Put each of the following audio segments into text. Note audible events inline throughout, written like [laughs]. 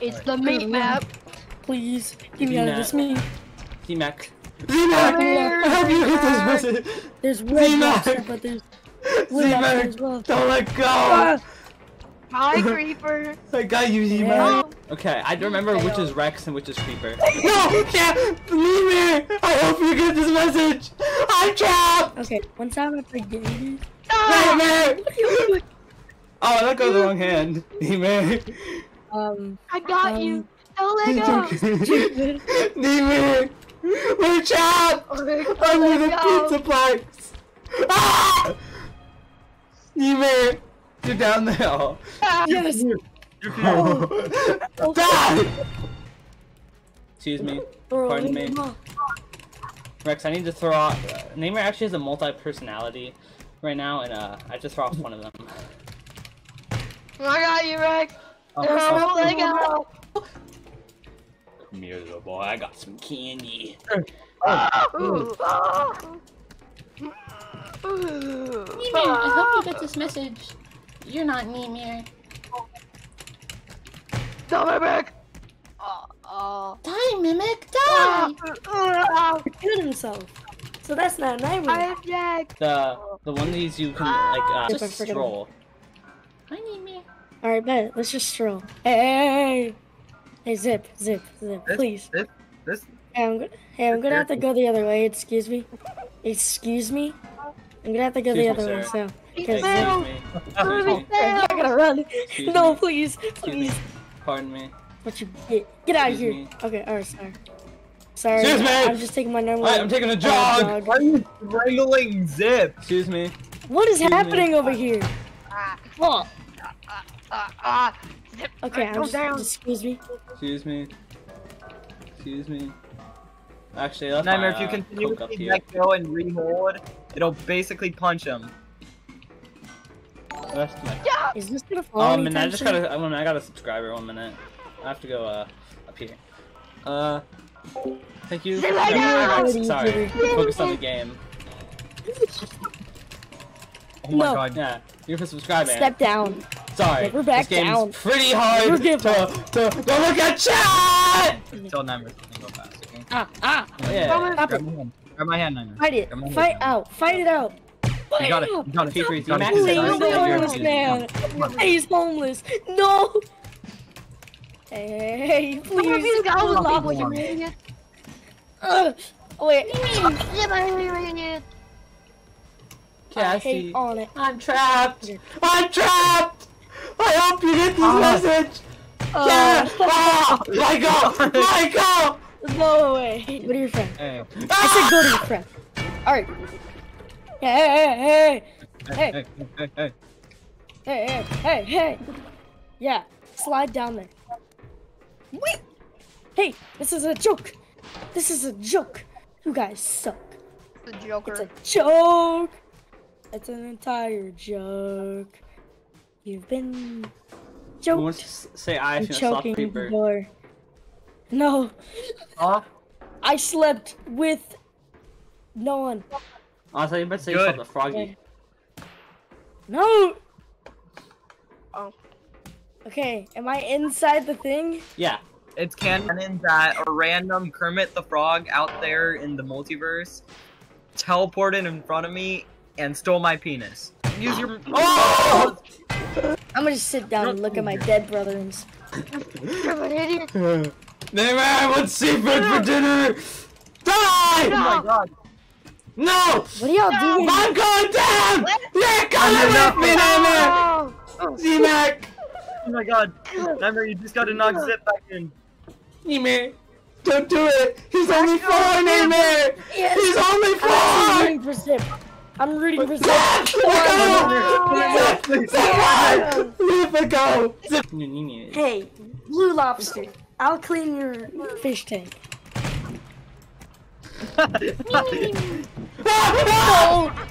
It's the meat map. Please, get me out of this meat. D-Mac. Z-Mac, I hope you get this message. There's red Z-Mac. but there's blue monster Z-Mac, as well. don't let go. Ah, Hi, [laughs] Creeper. I got you, Yeah. Z-Mac. Okay, I don't remember which is Rex and which is Creeper. [laughs] No, you can't leave me. I hope you get this message. I'm trapped. okay, one time after getting Ah! Nightmare. Oh, I let go of the wrong hand. Nightmare. Um, I got Um, you. Don't let go. stupid. Nightmare. We're trapped. Under the go. pizza box. Ah! Nightmare. You're down there. Oh. yes. Die! Excuse me. Bro, Pardon me. Rex, I need to throw off. Uh, Neymar actually has a multi-personality right now, and uh, I just throw off one of them. I got you, Rex. Oh, Don't let go. Come here, little boy. I got some candy. Ooh. Ah. Ooh. Mimir, I hope you get this message. You're not Mimir. Don't let back. Oh, oh. Die, Mimic, Ah, die! ah, He killed himself. So that's not a nightmare. I'm Jack. The the one of these you can like uh, Yep, I just forgot stroll. Hi, Mimir. Alright, bet. Let's just stroll. Hey, hey, hey. Hey, zip, zip, zip, This- please. This, this, Hey, I'm, go- hey, I'm gonna have to go the other way. Excuse me. Excuse me. I'm gonna have to go the Excuse me, other way. So, because. Excuse me. Excuse me. [laughs] I'm not gonna run. Excuse no, me. please, Excuse please. me. Pardon me. What you get? Get out of here. Me. Okay, alright, sorry. Sorry, Excuse me. I'm just taking my normal. Alright, I'm taking a uh, jog. why are you strangling Zip? Excuse me. What is Excuse me. happening over here? Ah, ah, ah. Zip. okay, I'm just, down. excuse me. Excuse me. Excuse me. Actually, that's Nightmare, my, if you uh, continue Coke up to let go and rehold, it'll basically punch him. That's my Yeah. Is this gonna fall Um, and I anytime just soon? got a, I, mean, I got a subscriber. One minute. I have to go uh up here. Uh, thank you. Sit right down. Rex, Sorry, focus on the game. [laughs] Oh my No. god. Yeah, you're for subscribing. Step down. Sorry, Never back this game's down. pretty hard Never to, give to, up. to, look at chat. Tell Nightmare to go fast, okay? Ah, ah. Yeah. Stop Grab my hand. Grab my hand, Nightmare. Fight it. Hand. Fight out. Fight it out. Fight You got it. You got it. Keep You got breathing. it. Please, Please, Please, the you're homeless good. man. He's homeless. No. Hey, Come on, please. please go. Hold Stop on. what you're doing. Ugh. Wait. Cassie, hate on it. I'm trapped. I'm trapped. I hope you get this Ah. message. Yeah. Ah, Michael, [laughs] Michael. No way. Go to your friend. Hey, I said go to your friend. Alright. Hey, hey, hey, hey, Hey. hey, hey, hey. hey, hey, hey, hey. Yeah, slide down there. Wait. Hey, this is a joke. This is a joke. You guys suck. The It's Joker. a joke. It's an entire joke. You've been Who wants to say I I'm should stop choking the door. No, Huh? I slept with no one. I thought you better say Good. stop the froggy. No. Oh. Okay, am I inside the thing? Yeah. It's canon that a random Kermit the Frog out there in the multiverse teleported in front of me and stole my penis. Use your. [laughs] Oh! I'm gonna just sit down and look at my dead brother and. s- You're an idiot. Neymar, I want seafood for dinner. Die! Oh my god. No! What are y'all doing? I'm going down! You're coming with me, Neymar! Oh. Z-Mac! Oh my god. Nightmare, you just gotta knock Zip back in. Neymar! Don't do it! He's only four, Neymar! Yes. He's only I'm four! Rooting for Zip. I'm rooting for! Oh! Zip! Leave it go! Hey, Blue Lobster, I'll clean your fish tank. Ah!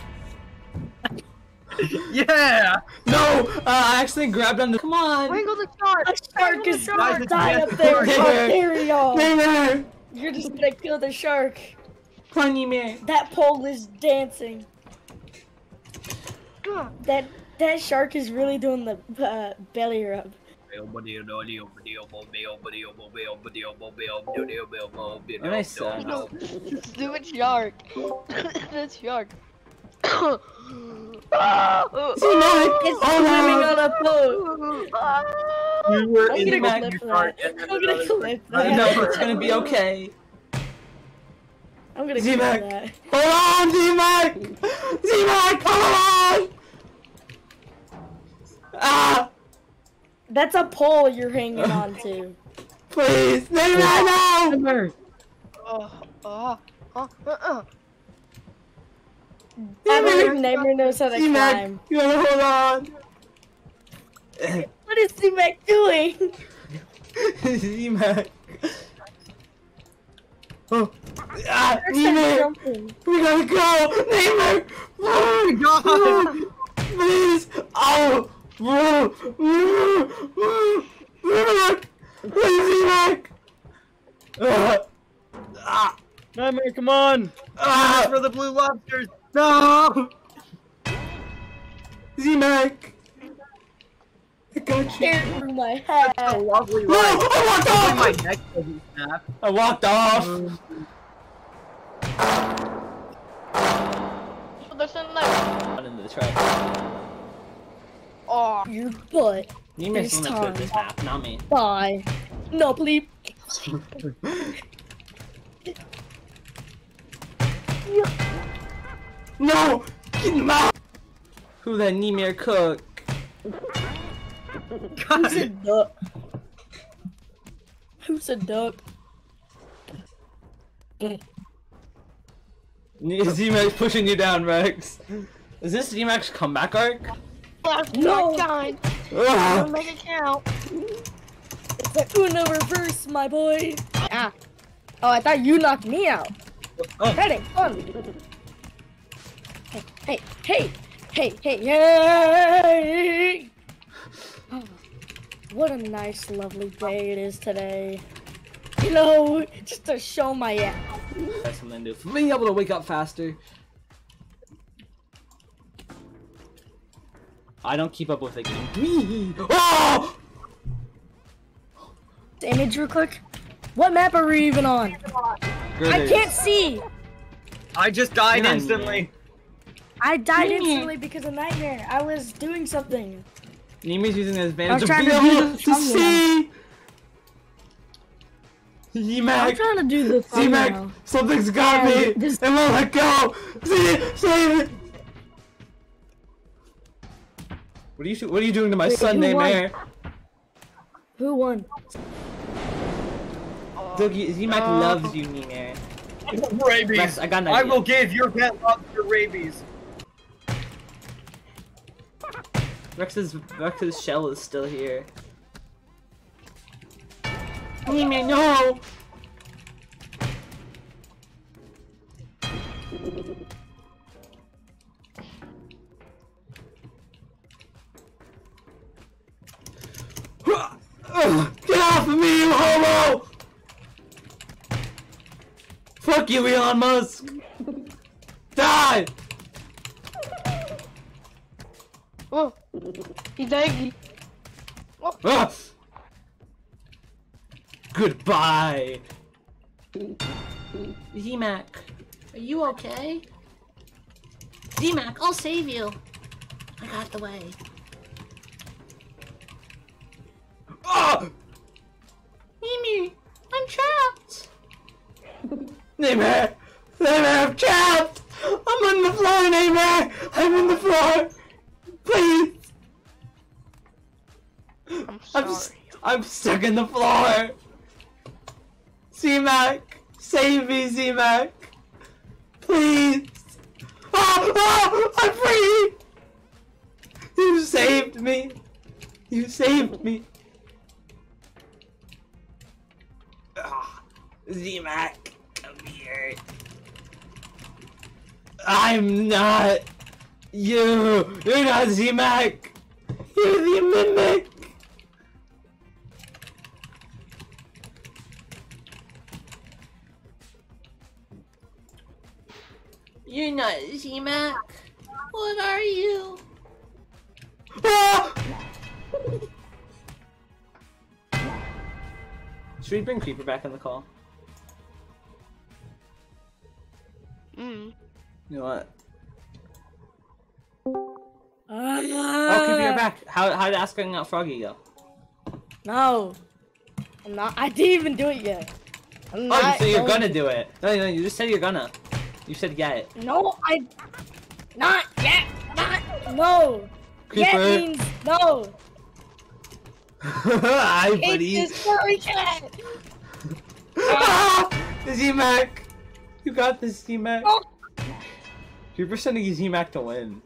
[laughs] yeah! No! Uh, I accidentally grabbed on the. Come on! Wrangle the shark. A shark is Guys, gonna die up there. Hey, How man. y'all? Neymar! You're just gonna kill the shark. Funny man! That pole is dancing. That that shark is really doing the uh, belly rub. Nice, No, stupid shark. That's shark. oh, no, It's swimming on a boat. You were I'm in the gonna back clip of your car that. and then I'm gonna another- clip I that. know it's gonna be okay. I'm gonna Z-Mac. clip that. Hold on, Z-Mac! Z-Mac, hold on! Ah! That's a pole you're hanging on to. Please, leave me alone! Oh, oh, oh, uh-uh. I believe Neighbor knows how to climb. you gotta hold on. What is Z-Mac doing? Z-Mac. Oh. Ah, First time Z-Mac, jumping. we gotta go! Z-Mac! Oh God! Please! Oh! Z-Mac! Please, Z-Mac! Ah! Ah! Nightmare, come on! Ah! For the blue lobsters! No! Z-Mac! I got you. Tear through my A head. lovely No! ride. I walked Hopefully my off! neck doesn't snap. I walked off! Oh, there's a knife. Into the truck. Oh, Your butt. You missed one that time. this map, not me. Bye. No, please. [laughs] No! Get him out! Who let Nimir cook? Who's a duck? Who's a duck? Z-Max pushing you down, Rex. Is this Z-Max comeback arc? Last No. no. time. Don't make it count. It's the Uno reverse, my boy. Ah. Oh, I thought you knocked me out. Oh. Heading fun. Hey, hey, hey, hey, hey, yay! Oh, what a nice, lovely day it is today. You know, just to show my ass. That's something to do. For being able to wake up faster. I don't keep up with the game. [gasps] Oh! Damage real quick. What map are we even on? I can't see. I just died You're instantly. I died instantly because of nightmare. I was doing something. Nimir's using his advantage of trying being to do able the to see! I'm Z-Mac! trying to do the Z-Mac! Something's got Yeah, me! this- It won't let go! Z, save it! What are you What are you doing to my Wait, son, who won? Who won? Dougie, Z-Mac Uh, loves you, Neymar. Rabies. Rex, I got an I idea. will give your pet lobster rabies. Rex's Rex's shell is still here. Neymar, no! Elon Musk! Die! Oh, he's angry. Ah! Goodbye! Z-Mac, are you okay? Z-Mac, I'll save you. I got the way. Neymar! Neymar, I'm trapped! I'm on the floor, Neymar! I'm on the floor! Please! I'm I'm, sorry. s- I'm stuck in the floor! Z-Mac! Save me, Z-Mac! Please! Ah, ah, I'm free! You saved me! You saved me! Ah, Z-Mac, come. I'm not you! You're not Z-Mac! You're the Mimic! You're not Z-Mac. What are you? Ah! Should we bring Creeper back on the call? Mm. You know what? Uh, Oh, Creeper, you're back. How how did asking out Froggy go? No. I'm not. I didn't even do it yet. I'm Oh, you said you're gonna do it. No, no, you just said you're gonna. You said get it. No, I. Not yet. Not. No. Creeper. Yet means no. [laughs] Hi, buddy. It's furry cat. [laughs] ah! Z-Mac! You got this, Z-Mac. Oh. Creeper sending Z-Mac to win.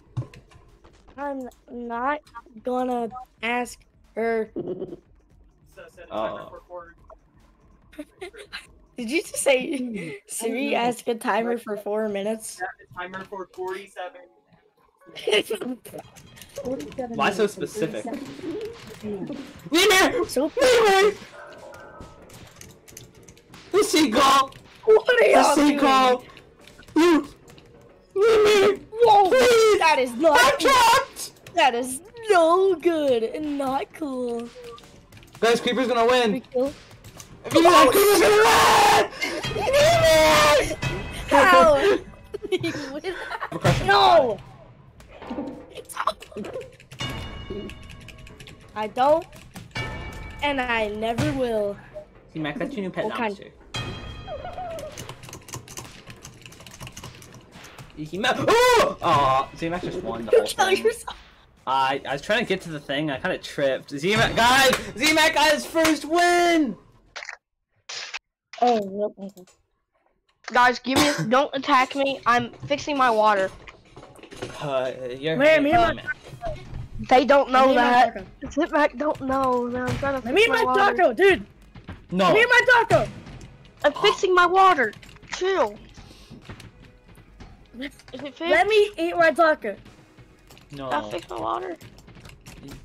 I'm not gonna ask her. Did you just say hmm. Siri ask a timer for four minutes? Timer for 47. [laughs] Why so specific? Lemur! so Lemur! The seagull! What are y'all doing? seagull! You! Lemur! Whoa, Please! that is I'm trapped! That is no good and not cool. Guys, Creeper's gonna We win! kill. If you like Creeper's gonna win! Lemur! [laughs] How? have a question. no. I don't, and I never will. Z-Mac, that's your new pet What kind? Monster. Z-Mac- Oh! Aw, Z-Mac just won the You whole kill thing. yourself. I I was trying to get to the thing. I kind of tripped. Z-Mac, guys, Z-Mac got his first win. Oh, Guys, give me. don't attack me. I'm fixing my water. Uh, you're. Wait, me and my- They don't know me that. taco. [laughs] Sit back. Don't know. Man, I'm trying to Let me fix my my water. taco, dude. No. Me eat my taco. I'm fixing my water. Chill. Is it fixed? Let me eat my taco. I No. fixed my water.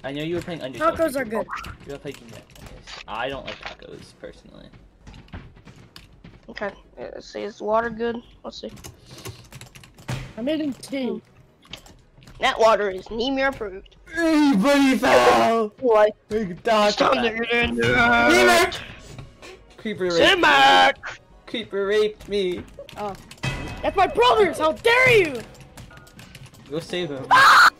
I know you were playing Undertale. Tacos are good. You're playing Yes. I don't like tacos personally. Okay. yeah, Let's see. Is water good? Let's see. I'm eating tea. Hmm. That water is Nemir approved. Hey, buddy, fell. What? Big It's time to taco. get in Z-Mac. Creeper raped me. Creeper raped me. Oh, that's my brother's. How dare you? Go save him. Ah!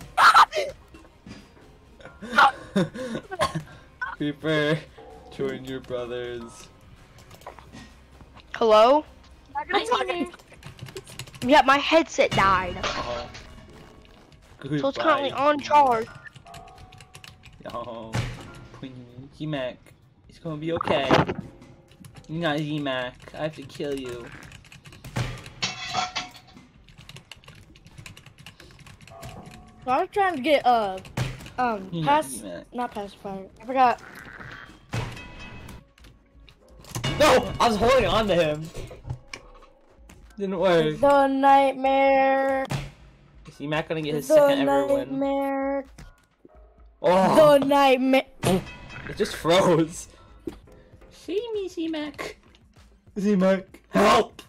[laughs] Creeper, join your brothers. Hello? Hi, Nene. Yeah, my headset died. Oh. So it's currently on charge. Oh, please, Z-Mac, it's gonna be okay. You're not Z-Mac. I have to kill you. So I was trying to get uh um You're not pass Z-Mac. not pacifier. I forgot. No, I was holding on to him. Didn't work. The nightmare. Is Z-Mac gonna get his The second ever win? nightmare. Oh, The nightmare. [laughs] it just froze. See me, Z-Mac. Z-Mac, help!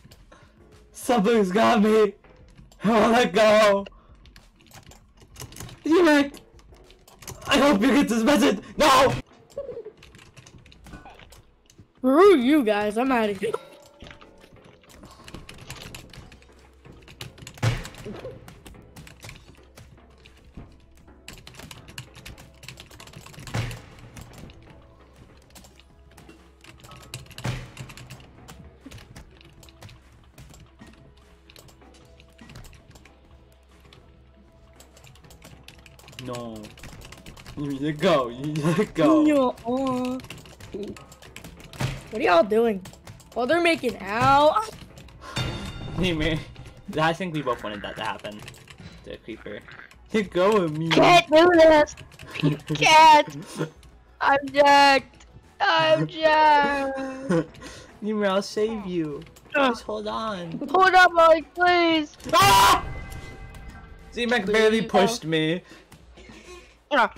Something's got me. I won't let go. Z-Mac, I hope you get this message. No. Screw you guys. I'm out of here. Go. Nuh-uh. What are y'all doing? Well, they're making out. [laughs] Hey, man. I think we both wanted that to happen. The creeper. Let go of me. Can't do this. [laughs] Can't. I'm jacked. I'm [laughs] jacked. Ymir, I'll save you. Just hold on. Hold up, Mike, please. Ah! Z-Mac barely pushed me. Ah,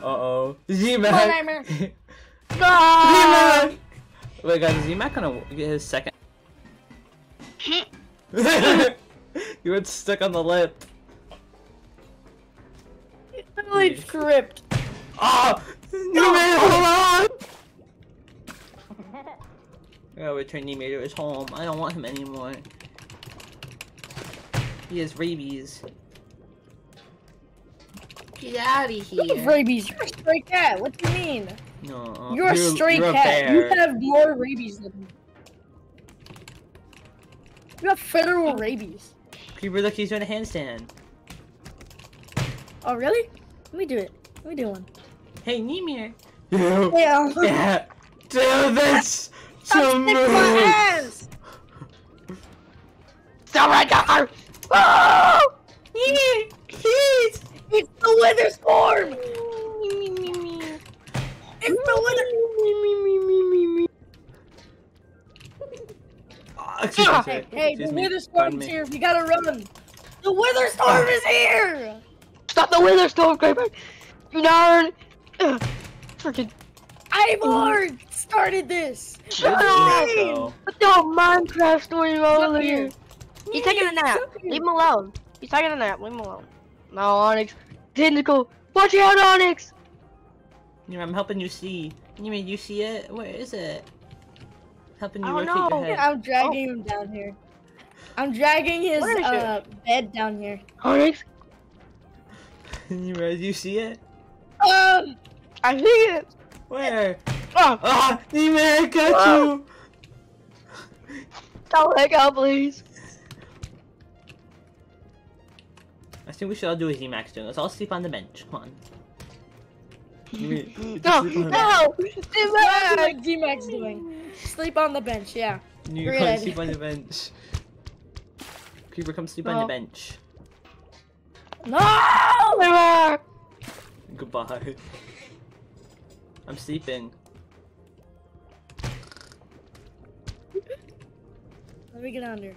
uh-oh. Z-Mac! Z-Mac! [laughs] [laughs] Wait, guys, is Z-Mac gonna get his second? [laughs] you went stuck on the lip. Really script. Oh! Ah! You no! made hold on! I gotta return to his home. I don't want him anymore. He has rabies. Get out of You have here. rabies. You're a stray cat. What do you mean? No, uh, You're a stray you're cat. bear. you have more rabies than me. You have federal rabies. Creeper, look, he's doing a handstand. Oh, really? Let me do it. Let me do one. Hey, Nimir. You Yeah. can't do this Stop to sticking my me. ass! Surrender! Oh! Nimir, please. It's the wither storm! It's the wither. [laughs] Ah, excuse me, Ah. sir. Hey, hey, Excuse the me. wither Pardon storm's here. We gotta run. The wither storm is here. Stop the wither storm, Creeper! You darn! Ugh. Freaking Ivor started this. shut up! Enoch. What the Minecraft story He's over here? here. He's taking a nap. He's up here. Leave him alone. He's taking a nap. Leave him alone. No, Onyx. Tentacle. Watch out, Onyx! Nimir, I'm helping you see. You mean you see it? Where is it? Helping you I don't rotate know. your head. I'm dragging him down here. I'm dragging his Where is it? uh, bed down here. Onyx, [laughs] Nimir, do you see it? Um, I see it. Where? Oh, Ah, Nimir, I got Ah. you. don't let go, please. Think we should all do what Z-Max doing. Let's all sleep on the bench. Come on. Nimir, [laughs] No, sleep on the no! that's Dimag! what G-Max doing. Sleep on the bench, yeah. You Great come idea. sleep on the bench. Creeper, come sleep on the bench. No! Dimag! Goodbye. I'm sleeping. Let me get under.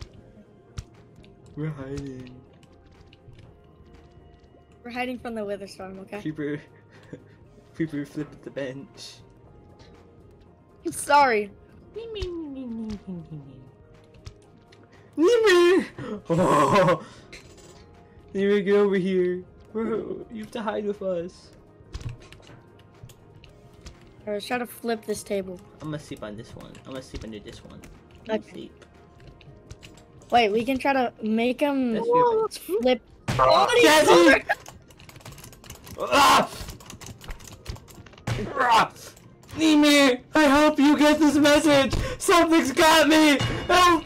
We're hiding. We're hiding from the wither storm, okay? Creeper. Creeper [laughs] flip the bench. Sorry. Nimir! Oh. Nimir, get over here. We're, you have to hide with us. Alright, let's try to flip this table. I'm gonna sleep on this one. I'm gonna sleep under this one. Okay. Sleep. Wait, we can try to make him That's your bench. flip. Jesse! Ah! Ah! Nimir, I hope you get this message. Something's got me. Help!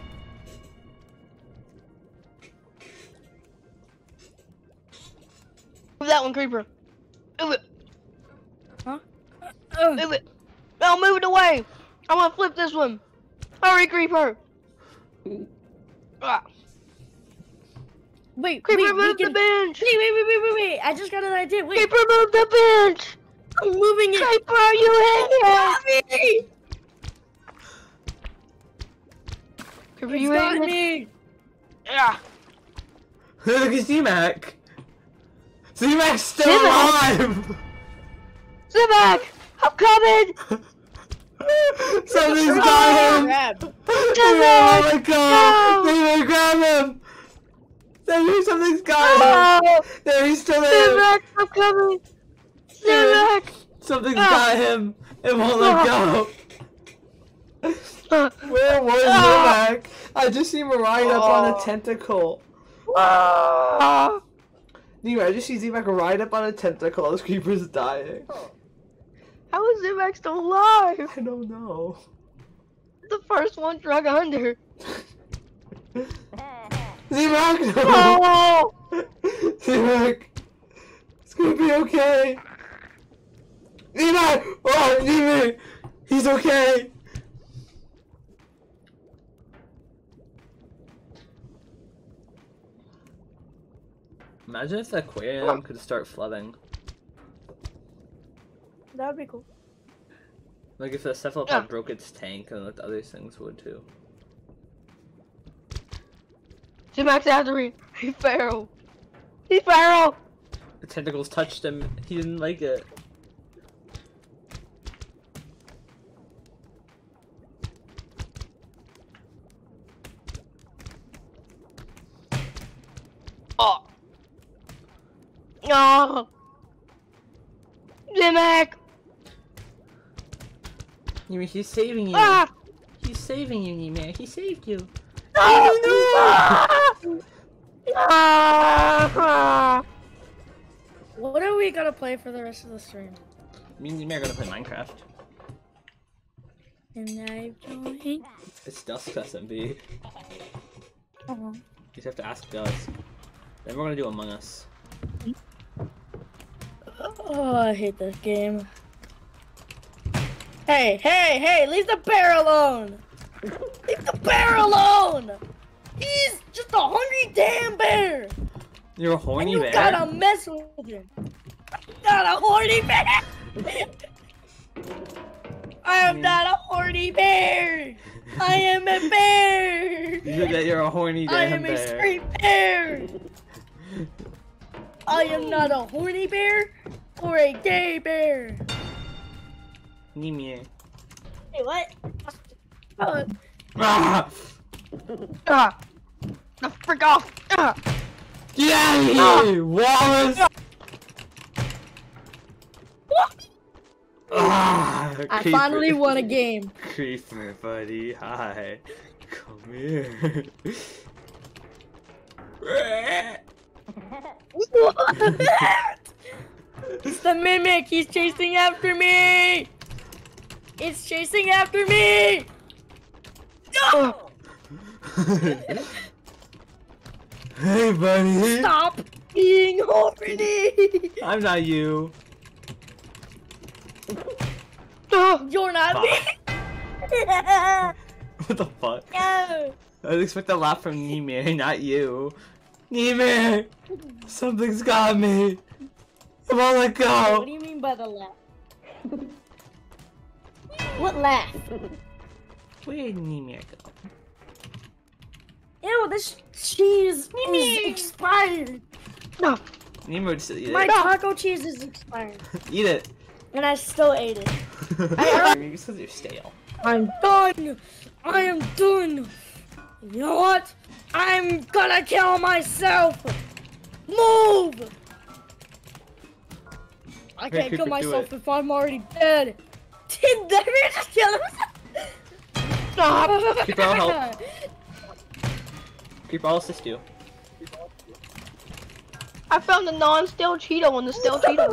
Move that one, Creeper. Move it. Ugh. Move it. No, move it away. I want to flip this one. Hurry, Creeper. Ah, Wait, Creeper, wait, move can... the bench. Wait, wait, wait, wait, wait, wait! I just got an idea. Wait, Creeper, move the bench. I'm moving it. Creeper, you Got idiot. me! Creeper, It's you got idiot. me! Yeah. [laughs] Look at Z-Mac. Z-Mac's still Z-Mac? alive. Sit back. I'm coming. [laughs] Something's [laughs] Oh, got him. crap. Oh my god! No. Nimir, grab him! Nimir, something's got him! Oh, There, he's still there! back. I'm coming. Sit back. Something's Ah. got him! It won't let go! Ah. Where was Ah. Nimir? I just see him ride up on a Oh. tentacle. Ah. Nimir, I just see Z-Mac ride up on a tentacle as Creeper's dying. How is Z-Mac still alive? I don't know. The first one drug under. [laughs] Z-Mac, no! Oh. Z-Mac! It's gonna be okay! Nimir! Oh, Nimir! He's okay! Imagine if the aquarium could start flooding. That would be cool. Like if the cephalopod Yeah. broke its tank and like the other things would too. Z-Mac's after me. He's feral. He's feral. The tentacles touched him. He didn't like it. Oh. No. Z-Mac. You mean he's saving you? Ah. He's saving you, Nime. He saved you. Oh, what are we gonna play for the rest of the stream? Me and Nime are gonna play Minecraft. And I joined. It's Dusk SMP. Oh. You just have to ask Dusk. Then we're gonna do Among Us. oh, I hate this game. Hey, hey, hey! Leave the bear alone! [laughs] The bear alone! He's just a hungry damn bear! You're a horny you bear. gotta mess with him! Not a horny bear! [laughs] I am not a horny bear! I am a bear! [laughs] You said that you're a horny bear. I damn am a straight bear! [laughs] I am not a horny bear or a gay bear! Nime. Hey, what? Uh, Ah! Ah. The frick off. Ah. Get out of here, Wallace! Ah, I creeper. finally won a game. Creeper, buddy. Hi. Come here. What? it's the mimic. He's chasing after me. It's chasing after me. No! hey, buddy. Stop being horny. I'm not you. You're not me. [laughs] What the fuck? no. I would expect a laugh from Nime, not you. Nime! Something's got me! Come on, let go. What do you mean by the laugh? what laugh? Where did Nime go? Ew, this cheese is expired. No. Nime would still eat My it. taco cheese is expired. [laughs] Eat it! And I still ate it. [laughs] Maybe because you're stale. I'm done. I am done. You know what? I'm gonna kill myself. Move. I can't kill Cooper, do myself if I'm already dead. [laughs] Did that man just kill himself? Stop. Cooper, I'll help. [laughs] Creeper, I'll assist you. I found the non-stale Cheeto in the stale Cheeto.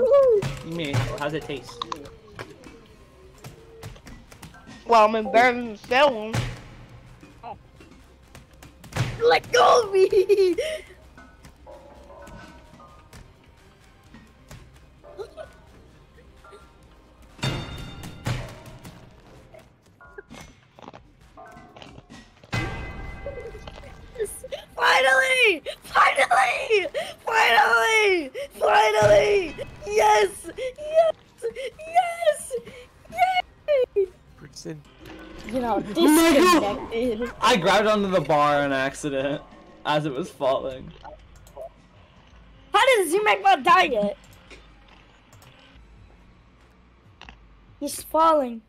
Nime, how's it taste? Well, I'm better than the stale one. Let go of me. [laughs] Finally! Finally! Finally! Finally! Yes! Yes! Yes! Yay! You know, [laughs] disconnected. I grabbed onto the bar on accident as it was falling. How did Z-Mac not die yet? He's falling.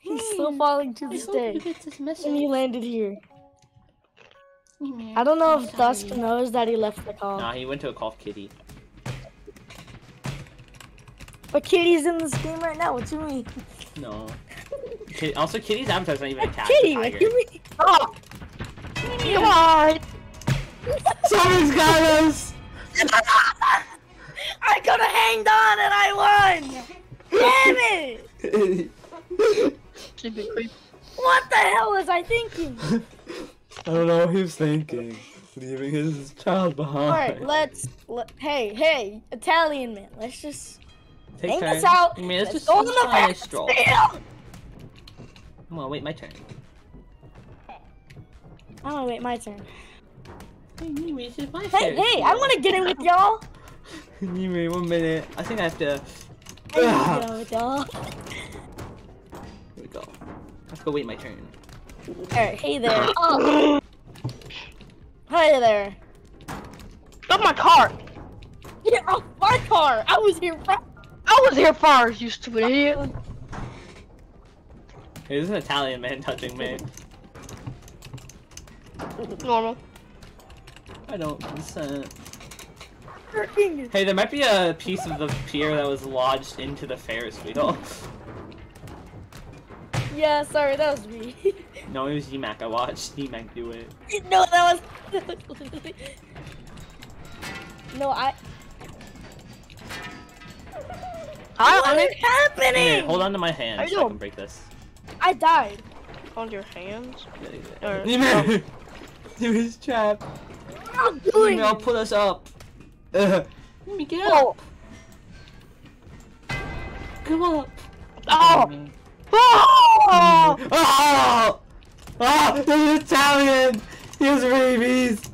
He's still falling to I this hope you day. get this And he landed here. Nime, I don't know if Dusk knows that he left the call. Nah, he went to a call of Kitty. But Kitty's in this game right now. What you mean? No. Ki- also, Kitty's avatar's not even a cat. Kitty, what tiger. you mean? Ah! Oh. Come on. Someone's got us! I could have hanged on and I won! Damn it! [laughs] Stupid creep. What the hell was I thinking? [laughs] I don't know what he was thinking. Leaving his child behind. Alright, let's. Let, hey, hey, Italian man, let's just Take hang turns. this out. I mean, let's let's just go on the try a back stroll. Come on, wait my turn. I'm gonna wait my turn. Hey, Nime, my Hey, turn. hey, I wanna get in with y'all. [laughs] Nime, one minute. I think I have to. I wanna Ah. get in with y'all. Here we go. I have to go wait my turn. Alright, hey there. [gasps] Oh. Hey there. Stop my car. Get off my car! I was here first. I was here first, you stupid idiot. Hey, there's an Italian man touching me. Normal. I don't consent. Hey, there might be a piece of the pier that was lodged into the Ferris wheel. Yeah, sorry, that was me. [laughs] No, it was Z-Mac. I watched Z-Mac do it. [laughs] no, that was. [laughs] no, I. Hi, What honey. is happening? Here, hold on to my hand How you so I doing? can break this. I died. On your hands. Yeah, Or- Z-Mac! Oh. [laughs] He was trapped. I'm doing. Z-Mac, put us up. Ugh. Let me get Oh. up. Come up. Oh. Mm. Oh. Mm. Oh! Oh! Oh, he's Italian! He has rabies!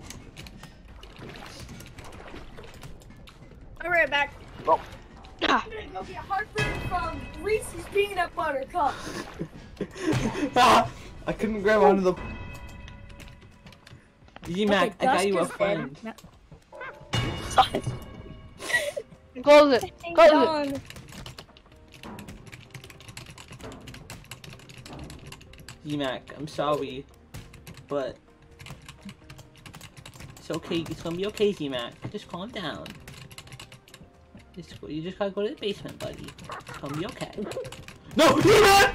I'm right back. Ah. I'm gonna go get heartburn from Reese's peanut butter cup. [laughs] ah! I couldn't grab onto the. Z-Mac, Okay, I got you a Dusk is dead. friend. [laughs] Close it. Close it. Dong. Z-Mac, I'm sorry, but it's okay. It's gonna be okay, Z-Mac. Just calm down. Just, you just gotta go to the basement, buddy. It's gonna be okay. No, Z-Mac!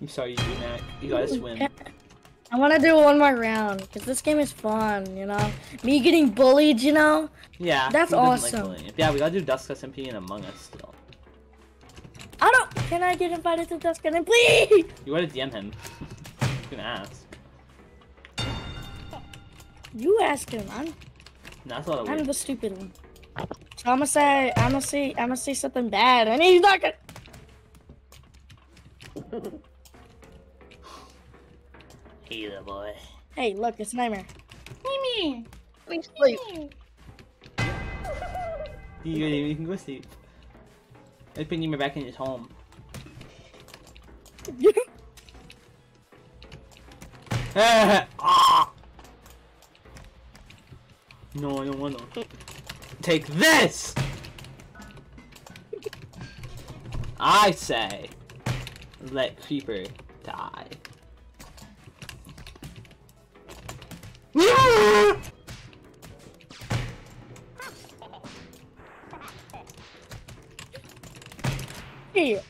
I'm sorry, Z-Mac. You gotta swim. I want to do one more round because this game is fun, you know. Me getting bullied, you know. Yeah, That's awesome. bullying? yeah, we gotta do Dusk SMP and Among Us still. I don't. Can I get invited to Dusk and please? You want to DM him. you can ask. You ask him. I'm. That's all I'm the stupid one. So I'm gonna say. I'm gonna say. I'm gonna say something bad, and he's not gonna. [laughs] Hey, little boy. Hey, look, it's Nightmare. Mimi. Please sleep. [laughs] You, you can go sleep. I put you back in his home. Ah! No, I don't want to. Take this! I say, let Creeper die. Hey,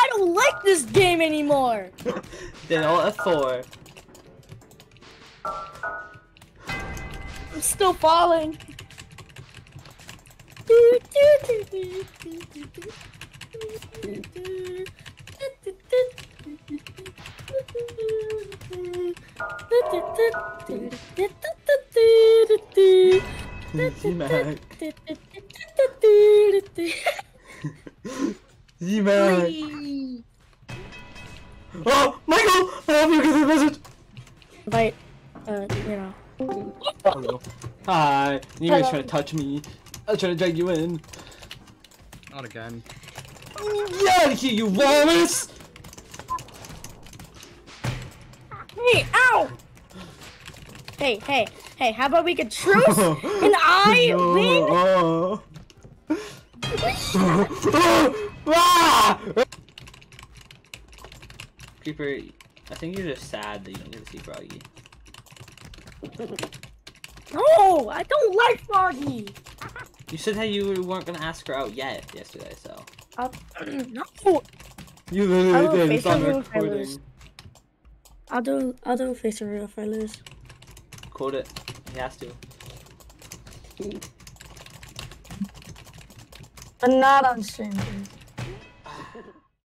I don't like this game anymore. [laughs] then all F4. I'm still falling. [laughs] Z-Mac. Z-Mac. Oh, Michael! I have you get the message! Invite, uh, you know. Hello. Hi. You guys Hello. trying to touch me. I was trying to drag you in. Not again. Get out of here, you walrus! Hey, ow! Hey, hey, hey, how about we get truce [laughs] and I no. win? Oh. [laughs] [laughs] ah! Creeper, I think you're just sad that you don't get to see Froggy. No, I don't like Froggy. You said how you weren't gonna ask her out yet yesterday, so. I'll, [clears throat] no, You literally did. face It's on everyone I recording. I'll do, I'll do a face reveal if I lose. Quote it. He has to. But not on stream, please.